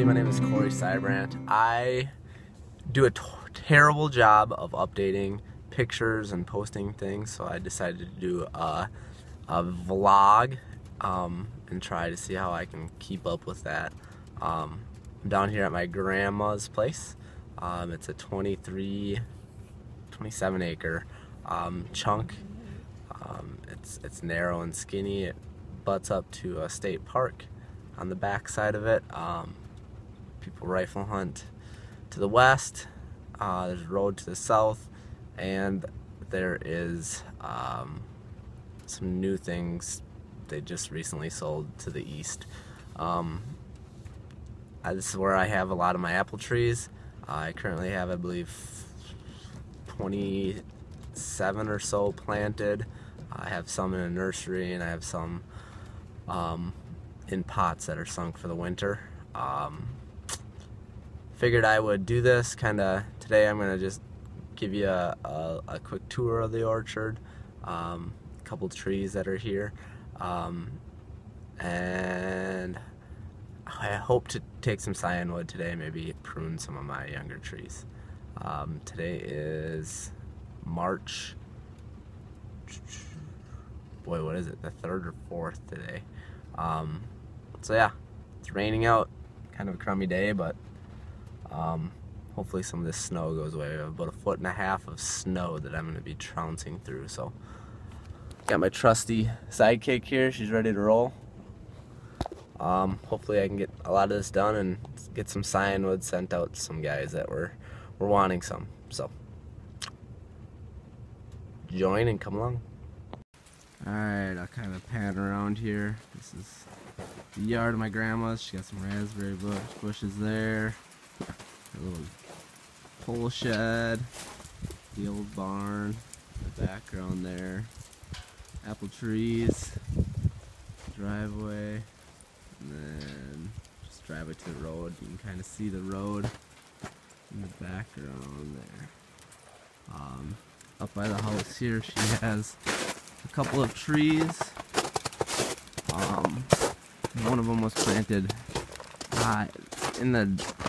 everybody. My name is Corey Sybrandt. I do a terrible job of updating pictures and posting things, so I decided to do a, a vlog um, and try to see how I can keep up with that. Um, I'm down here at my grandma's place. Um, it's a 23, 27 acre um, chunk. Um, it's, it's narrow and skinny. It butts up to a state park on the back side of it. Um, people rifle hunt to the west. Uh, there's a road to the south, and there is um, some new things they just recently sold to the east. Um, uh, this is where I have a lot of my apple trees. I currently have, I believe, 27 or so planted. I have some in a nursery, and I have some um, in pots that are sunk for the winter. Um, figured I would do this kind of today. I'm to just give you a, a, a, quick tour of the orchard, um, a couple trees that are here, um, and I hope to take some scionwood today, maybe prune some of my younger trees. Um, today is March, boy, what is it, the third or fourth today. Um, so yeah, it's raining out, kind of a crummy day, but um, hopefully some of this snow goes away. About a foot and a half of snow that I'm going to be trouncing through. So got my trusty sidekick here. She's ready to roll. Um, hopefully I can get a lot of this done and get some scionwood sent out to some guys that were, were wanting some. So join and come along. Alright, I'll kind of pan around here. This is the yard of my grandma's. She got some raspberry bush, bushes there. A little pole shed. The old barn. The background there. Apple trees. Driveway. And then just driveway to the road. You can kind of see the road in the background there. Um, up by the house here she has a couple of trees. Um, one of them was planted uh, in the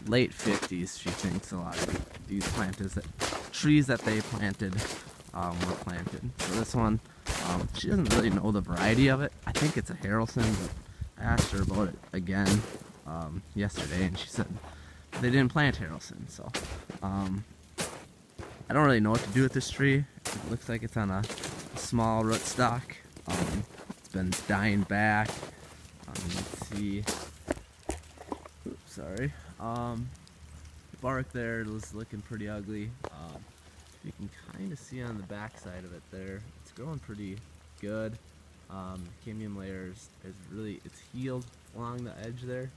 late 50s, she thinks a lot of these planters, that, trees that they planted um, were planted. So this one, um, she doesn't really know the variety of it. I think it's a Haralson, but I asked her about it again um, yesterday, and she said they didn't plant Haralson. So um, I don't really know what to do with this tree. It looks like it's on a small rootstock. Um, it's been dying back. Um, let's see. Sorry. Um, the bark there is looking pretty ugly. Um, you can kind of see on the back side of it there. It's growing pretty good. Um, cambium layers is really it's healed along the edge there.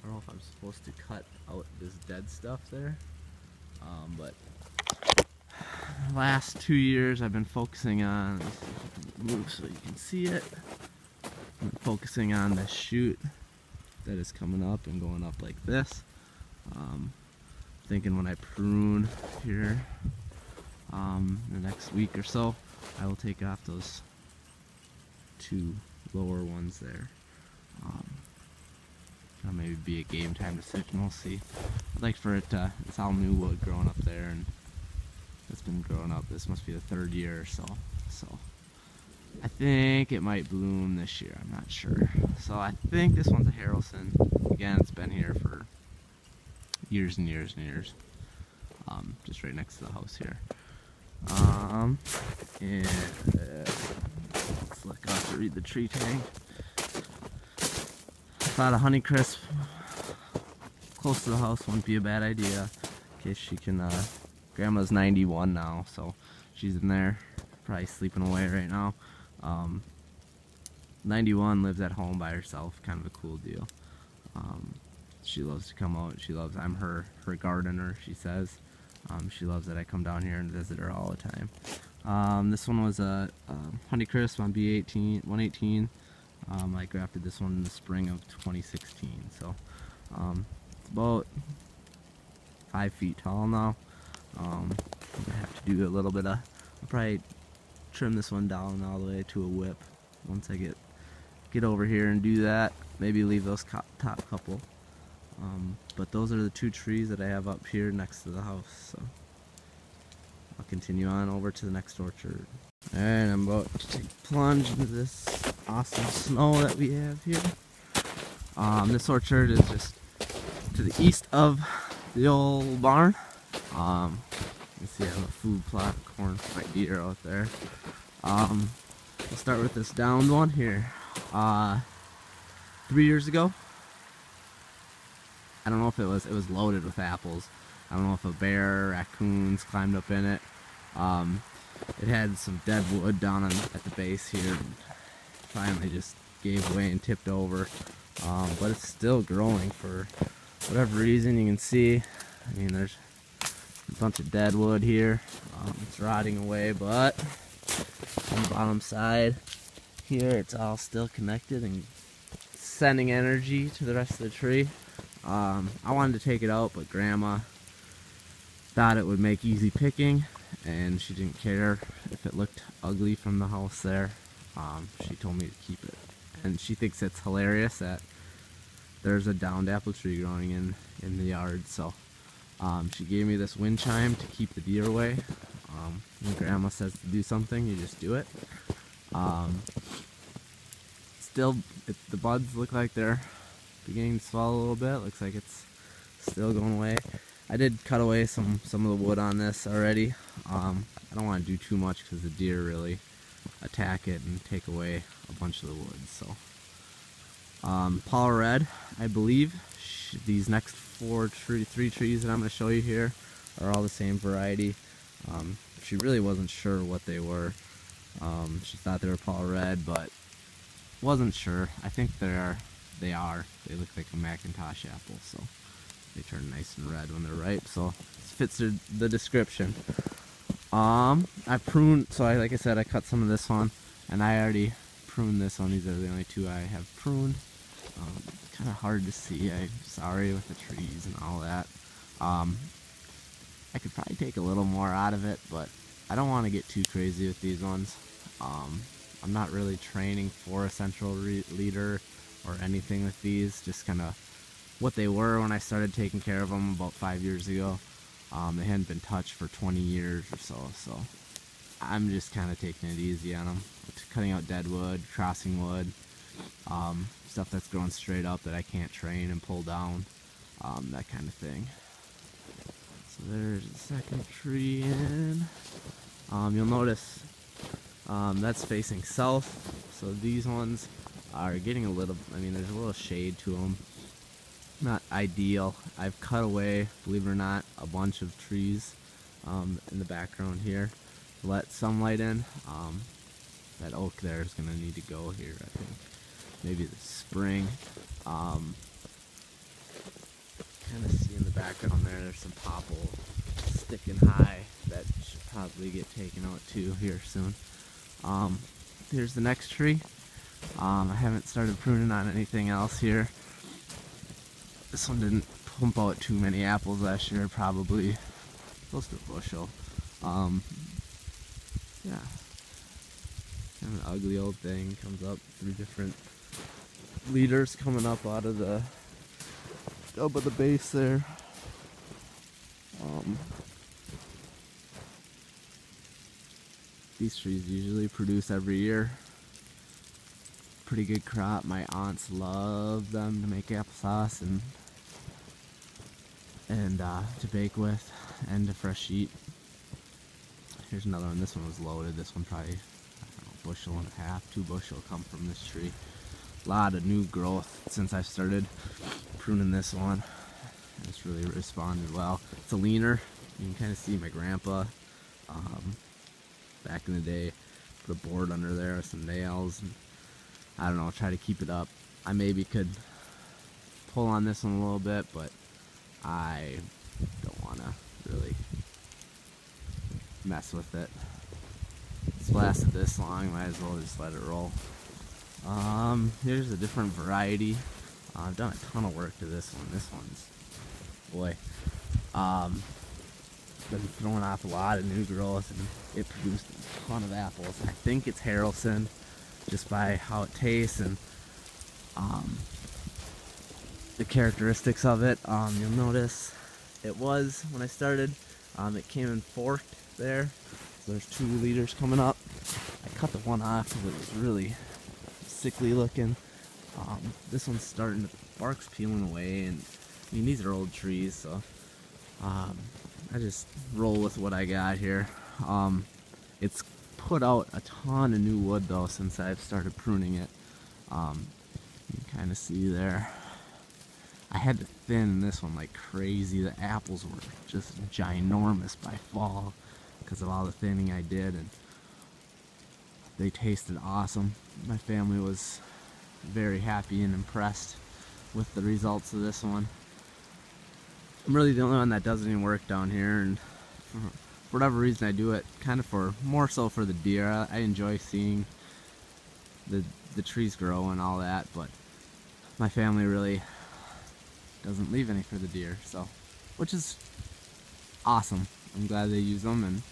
I don't know if I'm supposed to cut out this dead stuff there, um, but last two years I've been focusing on move so you can see it. Focusing on the shoot that is coming up and going up like this. Um, thinking when I prune here um, the next week or so, I will take off those two lower ones there. Um, that'll maybe be a game time decision. We'll see. I'd like for it to. It's all new wood growing up there, and it's been growing up. This must be the third year or so. So I think it might bloom this year. I'm not sure. So I think this one's a Haralson. Again, it's been here for years and years and years. Um, just right next to the house here. Um, and uh, let's look. Have to read the tree tag. Thought a Honeycrisp close to the house wouldn't be a bad idea. In case she can, uh, Grandma's 91 now, so she's in there, probably sleeping away right now. Um, 91 lives at home by herself, kind of a cool deal. Um, she loves to come out. She loves. I'm her her gardener. She says. Um, she loves that I come down here and visit her all the time. Um, this one was a, a Honeycrisp on B18 118. Um, I grafted this one in the spring of 2016. So um, it's about five feet tall now. Um, I have to do a little bit of. I'll probably trim this one down all the way to a whip once I get get over here and do that. Maybe leave those top couple Um, but those are the two trees that I have up here next to the house. So I'll continue on over to the next orchard. Alright, I'm about to take plunge into this awesome snow that we have here. Um, this orchard is just to the east of the old barn. Um, you see I have a food plot corn my deer out there. Um, we'll start with this downed one here. Uh, three years ago, I don't know if it was, it was loaded with apples. I don't know if a bear, raccoons climbed up in it. Um, it had some dead wood down on, at the base here. Finally just gave way and tipped over. Um, but it's still growing for whatever reason. You can see, I mean, there's a bunch of dead wood here. Um, it's rotting away, but on the bottom side here, it's all still connected and sending energy to the rest of the tree. Um, I wanted to take it out, but Grandma thought it would make easy picking, and she didn't care if it looked ugly from the house there. Um, she told me to keep it, and she thinks it's hilarious that there's a downed apple tree growing in in the yard. So um, she gave me this wind chime to keep the deer away. Um, when Grandma says to do something, you just do it. Um, still, it, the buds look like they're beginning to swell a little bit. Looks like it's still going away. I did cut away some some of the wood on this already. Um, I don't want to do too much because the deer really attack it and take away a bunch of the wood. So, um, Paula Red, I believe these next four tree, three trees that I'm going to show you here are all the same variety. Um, she really wasn't sure what they were. Um, she thought they were Paul Red, but wasn't sure. I think they are. They are. They look like a McIntosh apple, so they turn nice and red when they're ripe. So fits the, the description. Um, I pruned. So I, like I said, I cut some of this one, and I already pruned this one. These are the only two I have pruned. Um, kind of hard to see. I'm sorry with the trees and all that. Um, I could probably take a little more out of it, but I don't want to get too crazy with these ones. Um, I'm not really training for a central leader or anything with these, just kind of what they were when I started taking care of them about five years ago. Um, they hadn't been touched for 20 years or so, so I'm just kind of taking it easy on them. Cutting out dead wood, crossing wood, um, stuff that's growing straight up that I can't train and pull down, um, that kind of thing. There's the second tree in. Um, you'll notice um, that's facing south, so these ones are getting a little, I mean there's a little shade to them. Not ideal. I've cut away, believe it or not, a bunch of trees um, in the background here let sunlight in. Um, that oak there is going to need to go here, I think. Maybe the spring. Um, kind of background there, there's some popple sticking high that should probably get taken out too here soon. Um, here's the next tree. Um, I haven't started pruning on anything else here. This one didn't pump out too many apples last year, probably close to a bushel. Um, yeah, kind of an ugly old thing comes up through different leaders coming up out of the up at the base there. Um, these trees usually produce every year. Pretty good crop. My aunts love them to make applesauce and and uh, to bake with and to fresh eat. Here's another one. This one was loaded. This one probably know, bushel and a half, two bushel come from this tree. A lot of new growth since I started pruning this one. It's really responded well. It's a leaner. You can kind of see my grandpa um, back in the day put a board under there with some nails and I don't know, try to keep it up. I maybe could pull on this one a little bit, but I don't want to really mess with it. It's lasted this long, might as well just let it roll. Um, here's a different variety. Uh, I've done a ton of work to this one. This one's, boy, um, been throwing off a lot of new growth and it produced a ton of apples. I think it's Haralson just by how it tastes and um, the characteristics of it. Um, you'll notice it was when I started. Um, it came in forked there. So there's two leaders coming up. I cut the one off because it was really sickly looking. Um, this one's starting to bark's peeling away, and I mean these are old trees, so um, I just roll with what I got here. Um, it's put out a ton of new wood though since I've started pruning it. Um, you can kind of see there. I had to thin this one like crazy. The apples were just ginormous by fall because of all the thinning I did, and they tasted awesome. My family was very happy and impressed with the results of this one. I'm really the only one that does any work down here, and for whatever reason I do it kind of for more so for the deer. I, I enjoy seeing the the trees grow and all that, but my family really doesn't leave any for the deer, so which is awesome. I'm glad they use them, and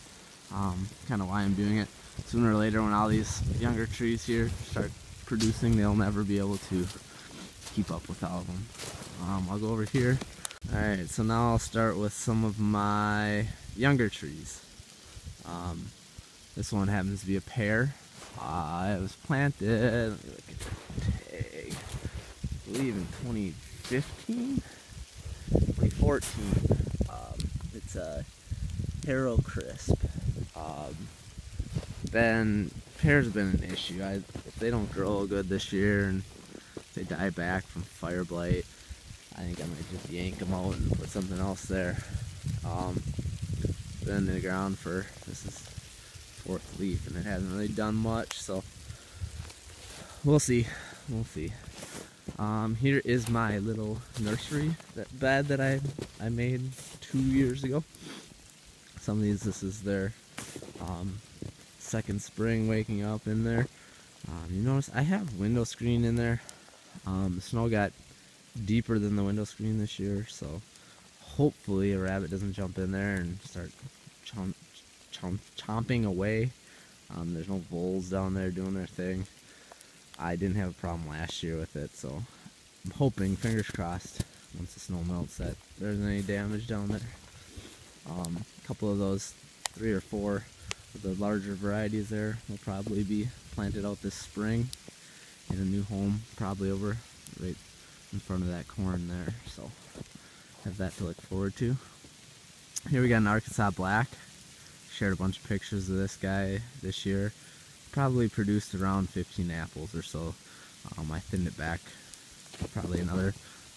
um, kind of why I'm doing it. Sooner or later, when all these younger trees here start producing, they'll never be able to keep up with all of them. Um, I'll go over here. Alright, so now I'll start with some of my younger trees. Um, this one happens to be a pear. Uh, it was planted, let me look at the tag, I believe in 2015? 2014. Um, it's a Harrow Crisp. Um, been, pears have been an issue. I, if they don't grow good this year and they die back from fire blight, I think I might just yank them out and put something else there. Um, been in the ground for, this is fourth leaf and it hasn't really done much, so we'll see, we'll see. Um, here is my little nursery that bed that I, I made two years ago. Some of these, this is their um, second spring waking up in there. Um, you notice I have window screen in there. Um, the snow got deeper than the window screen this year, so hopefully a rabbit doesn't jump in there and start chomp, chomp, chomping away. Um, there's no voles down there doing their thing. I didn't have a problem last year with it, so I'm hoping, fingers crossed, once the snow melts that there isn't any damage down there. Um, a couple of those, three or four of the larger varieties there will probably be planted out this spring in a new home, probably over right in front of that corn there. So have that to look forward to. Here we got an Arkansas Black. Shared a bunch of pictures of this guy this year. Probably produced around 15 apples or so. Um, I thinned it back probably another,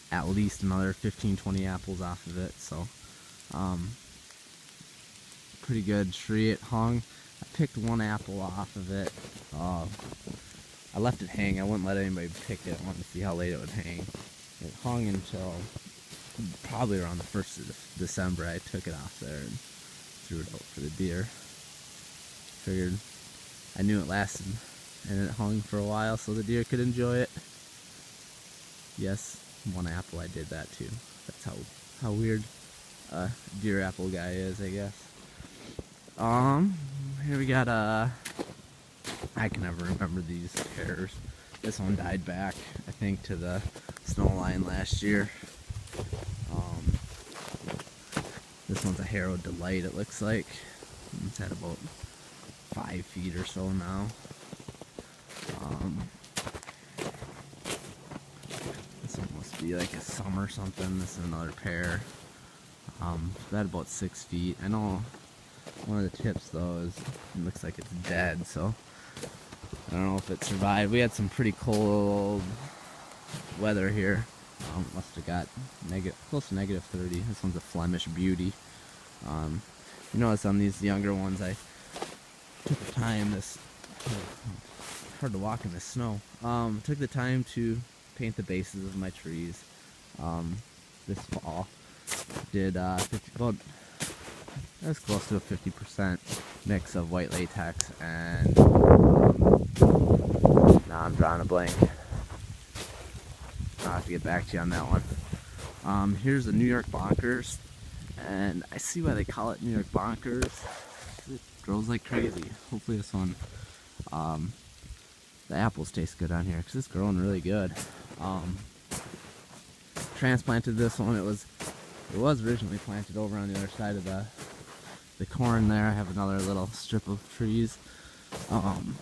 at least another 15, 20 apples off of it. So, um, pretty good tree. It hung. I picked one apple off of it. Uh, I left it hang. I wouldn't let anybody pick it. I wanted to see how late it would hang. It hung until probably around the 1st of December. I took it off there and threw it out for the deer. Figured I knew it lasted and it hung for a while so the deer could enjoy it. Yes, one apple I did that too. That's how how weird a deer apple guy is, I guess. Um, here we got uh I can never remember these pears. This one died back, I think, to the snow line last year. Um, this one's a Harrow Delight, it looks like. It's at about five feet or so now. Um, this one must be like a summer something. This is another pair. Um, that about six feet. I know one of the tips though is it looks like it's dead, so I don't know if it survived. We had some pretty cold weather here. Um, must have got negative, close to negative 30. This one's a Flemish beauty. Um, you notice on these younger ones, I took the time. This hard to walk in the snow. Um, took the time to paint the bases of my trees um, this fall. Did uh, 50, about that's close to a 50% mix of white latex and um, now I'm drawing a blank. I'll have to get back to you on that one. Um, here's the New York Bonkers, and I see why they call it New York Bonkers. It grows like crazy. Hopefully this one, um, the apples taste good on here because it's growing really good. Um, transplanted this one. It was it was originally planted over on the other side of the the corn there. I have another little strip of trees. Um,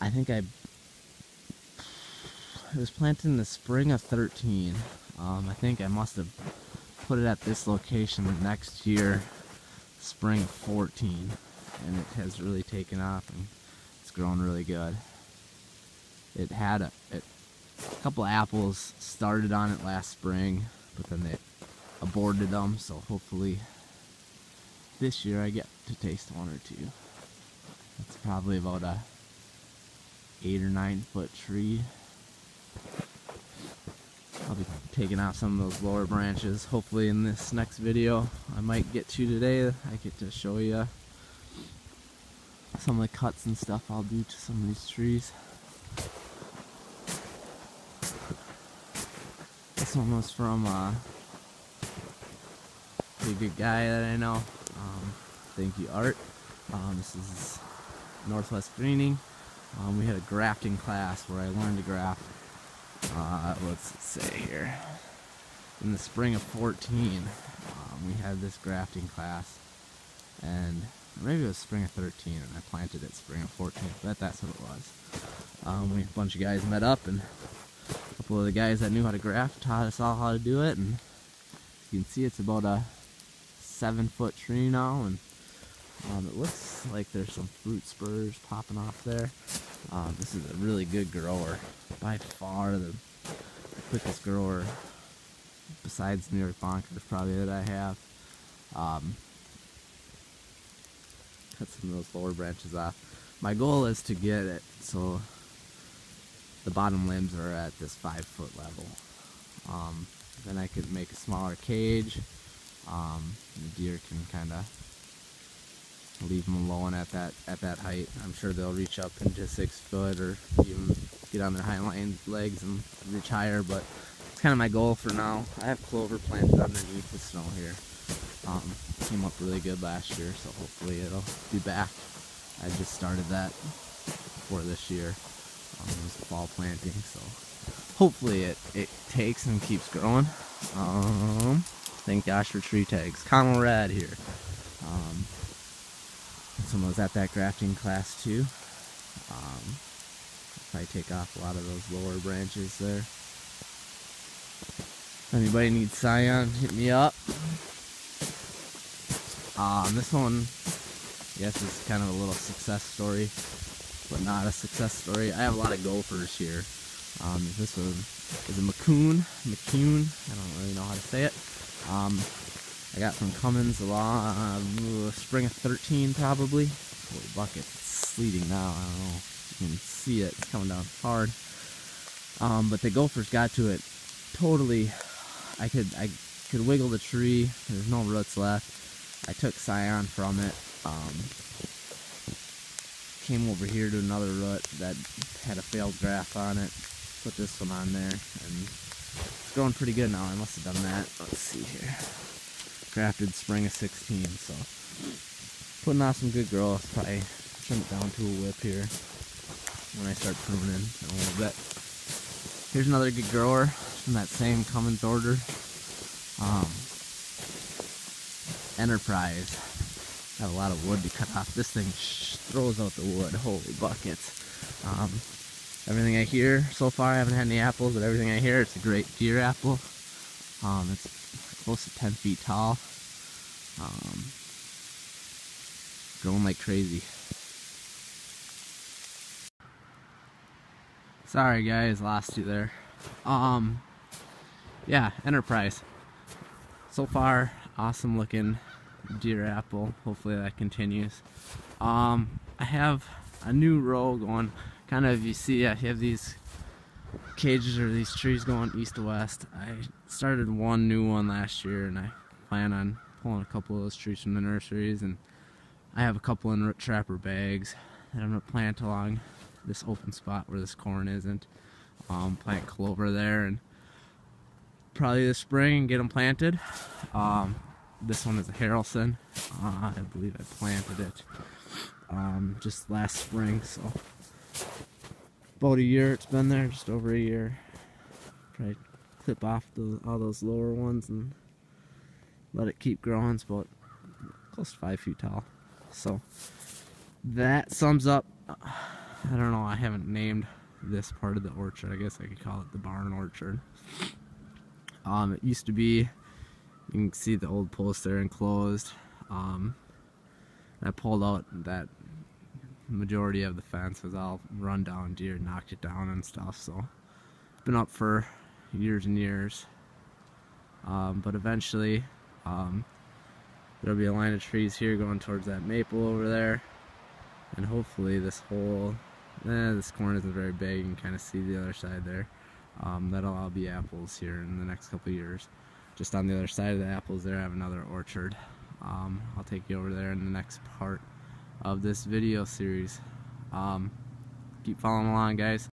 I think I it was planted in the spring of 13. Um, I think I must have put it at this location next year, spring of 14, and it has really taken off and it's grown really good. It had a, it, a couple apples started on it last spring, but then they aborted them, so hopefully this year I get to taste one or two. It's probably about a eight or nine foot tree. I'll be taking off some of those lower branches. Hopefully in this next video I might get to today, I get to show you some of the cuts and stuff I'll do to some of these trees. This one was from uh, a good guy that I know. Thank you, Art. Um, this is Northwest Greening. Um, we had a grafting class where I learned to graft. Uh, let's say here. In the spring of 14, um, we had this grafting class, and maybe it was spring of 13, and I planted it spring of 14. But that's what it was. Um, we a bunch of guys met up, and a couple of the guys that knew how to graft taught us all how to do it, and you can see it's about a seven foot tree now, and um, it looks like there's some fruit spurs popping off there. Um, this is a really good grower. By far the, the quickest grower besides New York Bonkers probably that I have. Um, cut some of those lower branches off. My goal is to get it so the bottom limbs are at this five foot level. Um, then I could make a smaller cage. Um, the deer can kind of leave them alone at that at that height. I'm sure they'll reach up into six foot or even get on their hind legs and reach higher. But it's kind of my goal for now. I have clover planted underneath the snow here. Um, came up really good last year, so hopefully it'll be back. I just started that for this year. Um, it was fall planting, so hopefully it, it takes and keeps growing. Um, thank gosh for tree tags. Connell Red here. Um, someone was at that grafting class too. Um, probably take off a lot of those lower branches there. Anybody needs scion, hit me up. Um, this one, yes, is kind of a little success story, but not a success story. I have a lot of gophers here. Um, this one is a Macoun, McCune, I don't really know how to say it. Um, I got from Cummins along uh, spring of 13 probably. Holy bucket, it's sleeting now. I don't know you can see it. It's coming down hard. Um, but the gophers got to it totally. I could I could wiggle the tree. There's no roots left. I took scion from it. Um, came over here to another root that had a failed graft on it. Put this one on there, and it's growing pretty good now. I must have done that. Let's see here crafted spring of 16, so putting off some good growth. Probably trim it down to a whip here when I start pruning in a little bit. Here's another good grower from that same Cummins order. Um, Enterprise. Got a lot of wood to cut off. This thing throws out the wood. Holy buckets. Um, everything I hear so far, I haven't had any apples, but everything I hear, it's a great deer apple. Um, it's close to 10 feet tall. Um, growing like crazy. Sorry guys, lost you there. Um, yeah, Enterprise. So far, awesome looking deer apple. Hopefully that continues. Um, I have a new row going. Kind of, you see, I have these cages or these trees going east to west. I started one new one last year and I plan on pulling a couple of those trees from the nurseries and I have a couple in root trapper bags that I'm going to plant along this open spot where this corn isn't. Um, plant clover there and probably this spring and get them planted. Um, this one is a Haralson. Uh, I believe I planted it um, just last spring, so about a year it's been there, just over a year. Probably clip off the, all those lower ones and let it keep growing. It's about close to five feet tall. So that sums up. I don't know. I haven't named this part of the orchard. I guess I could call it the barn orchard. Um, it used to be. You can see the old post there enclosed. Um, I pulled out that majority of the fence was all run down. Deer knocked it down and stuff. So it's been up for years and years. Um, but eventually, um, there'll be a line of trees here going towards that maple over there. And hopefully this whole, eh, this corn isn't very big, you can kind of see the other side there. Um, that'll all be apples here in the next couple years. Just on the other side of the apples there, I have another orchard. Um, I'll take you over there in the next part of this video series. Um, keep following along, guys.